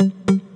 Mm-hmm.